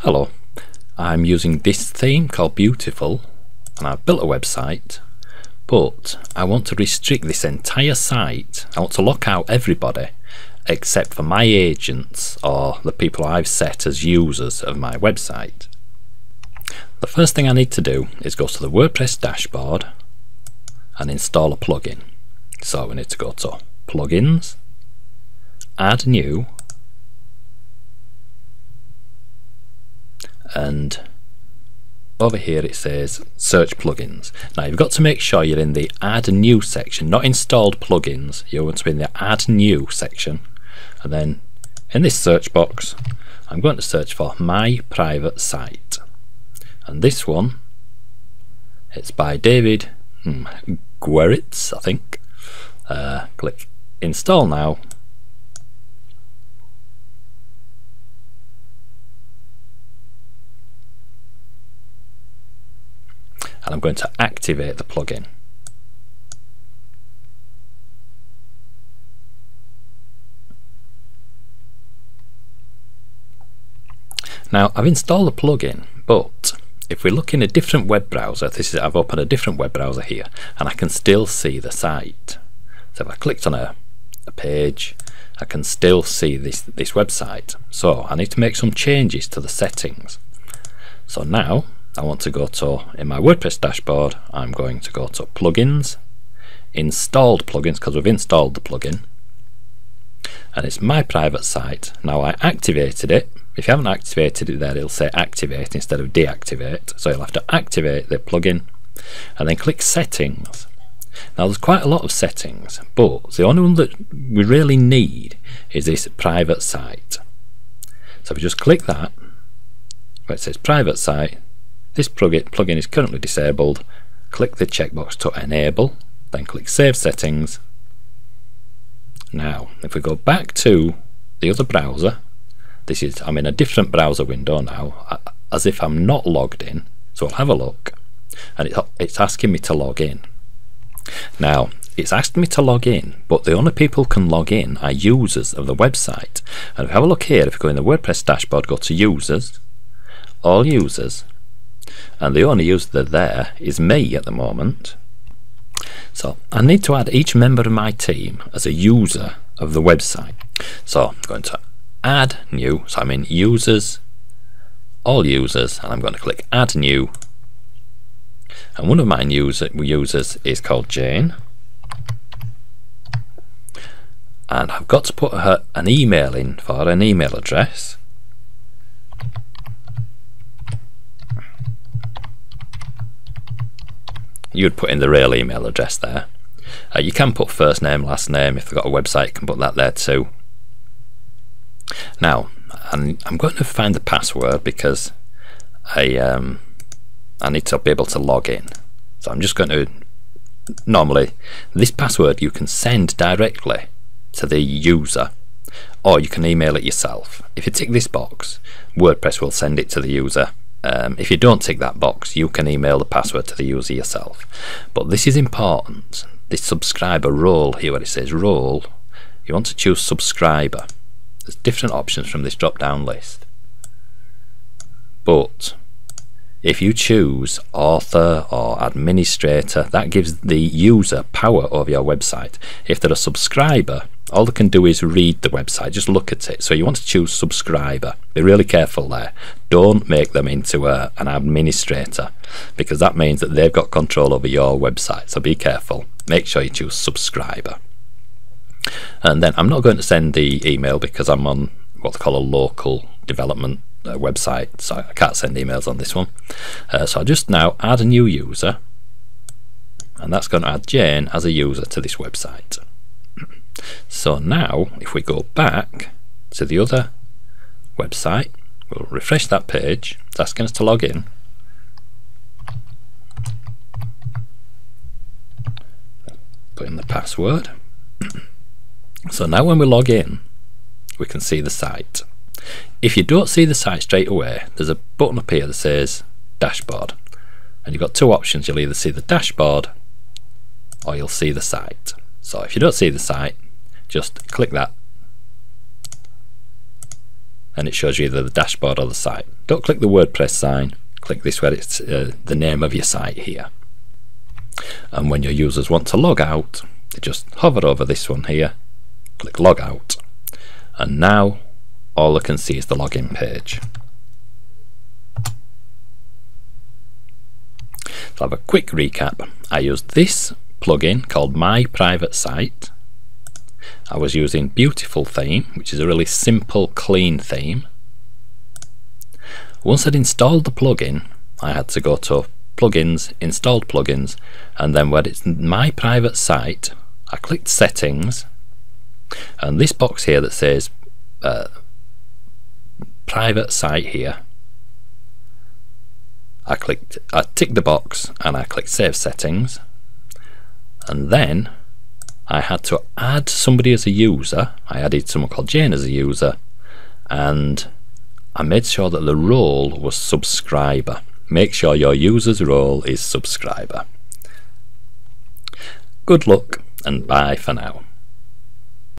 Hello, I'm using this theme called Beautiful and I've built a website but I want to restrict this entire site. I want to lock out everybody except for my agents or the people I've set as users of my website. The first thing I need to do is go to the WordPress dashboard and install a plugin. So we need to go to Plugins, Add New, and over here it says search plugins. Now you've got to make sure you're in the add new section, not installed plugins. You want to be in the add new section. And then in this search box, I'm going to search for my private site. And this one, it's by David hmm, Gewirtz, I think. Uh, click install now and I'm going to activate the plugin. Now I've installed the plugin but if we look in a different web browser, this is I've opened a different web browser here and I can still see the site. So if I clicked on a, a page I can still see this, this website. So I need to make some changes to the settings. So now I want to go to, in my WordPress dashboard, I'm going to go to plugins, installed plugins, because we've installed the plugin, and it's my private site. Now I activated it. If you haven't activated it there, it'll say activate instead of deactivate. So you'll have to activate the plugin and then click settings. Now there's quite a lot of settings, but the only one that we really need is this private site. So if we just click that, where it says private site, this plugin is currently disabled. Click the checkbox to enable, then click Save Settings. Now, if we go back to the other browser, this is I'm in a different browser window now, as if I'm not logged in. So I'll have a look, and it's asking me to log in. Now, it's asked me to log in, but the only people can log in are users of the website. And if we have a look here, if we go in the WordPress dashboard, go to Users, All Users, and the only user there is me at the moment. So I need to add each member of my team as a user of the website. So I'm going to add new, so I'm in users, all users, and I'm going to click add new. And one of my user, users is called Jane. And I've got to put her an email in for an email address. You'd put in the real email address there. Uh, you can put first name, last name. If they've got a website, you can put that there too. Now, I'm, I'm going to find the password because I um, I need to be able to log in. So I'm just going to normally this password you can send directly to the user or you can email it yourself. If you tick this box, WordPress will send it to the user um, if you don't tick that box, you can email the password to the user yourself. But this is important. This subscriber role here, where it says role, you want to choose subscriber. There's different options from this drop down list. But if you choose author or administrator, that gives the user power over your website. If they're a subscriber, all they can do is read the website, just look at it. So you want to choose subscriber. Be really careful there. Don't make them into a, an administrator because that means that they've got control over your website. So be careful. Make sure you choose subscriber. And then I'm not going to send the email because I'm on what's called a local development uh, website, so I can't send emails on this one. Uh, so I'll just now add a new user, and that's going to add Jane as a user to this website. So now, if we go back to the other website, we'll refresh that page. It's asking us to log in. Put in the password. so now when we log in, we can see the site. If you don't see the site straight away, there's a button up here that says dashboard. And you've got two options. You'll either see the dashboard or you'll see the site. So if you don't see the site, just click that and it shows you either the dashboard or the site. Don't click the WordPress sign, click this where it's uh, the name of your site here. And when your users want to log out, they just hover over this one here, click log out, and now all I can see is the login page. So have a quick recap. I used this plugin called My Private Site. I was using Beautiful Theme, which is a really simple, clean theme. Once I'd installed the plugin, I had to go to Plugins, Installed Plugins, and then when it's My Private Site, I clicked Settings, and this box here that says uh, Private Site here, I clicked, I ticked the box and I clicked Save Settings, and then I had to add somebody as a user. I added someone called Jane as a user, and I made sure that the role was subscriber. Make sure your user's role is subscriber. Good luck and bye for now.